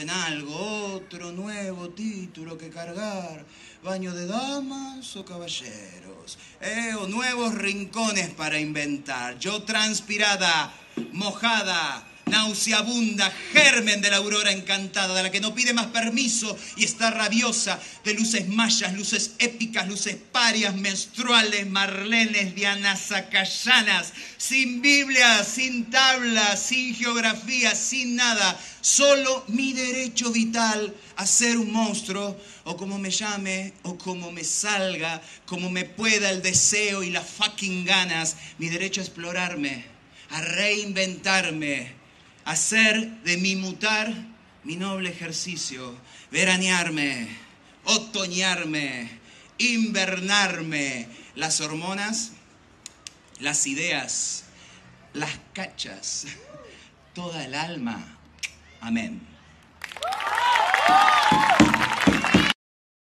en algo, otro nuevo título que cargar, baño de damas o caballeros, eh, o nuevos rincones para inventar. Yo transpirada, mojada, nauseabunda, germen de la aurora encantada, de la que no pide más permiso y está rabiosa, de luces mayas, luces épicas, luces parias, menstruales, marlenes, dianas, sacayanas, sin Biblia, sin tabla, sin geografía, sin nada, solo mi derecho vital a ser un monstruo, o como me llame, o como me salga, como me pueda el deseo y las fucking ganas, mi derecho a explorarme, a reinventarme, hacer de mi mutar mi noble ejercicio, veranearme, otoñarme, invernarme, las hormonas, las ideas, las cachas, toda el alma. Amén.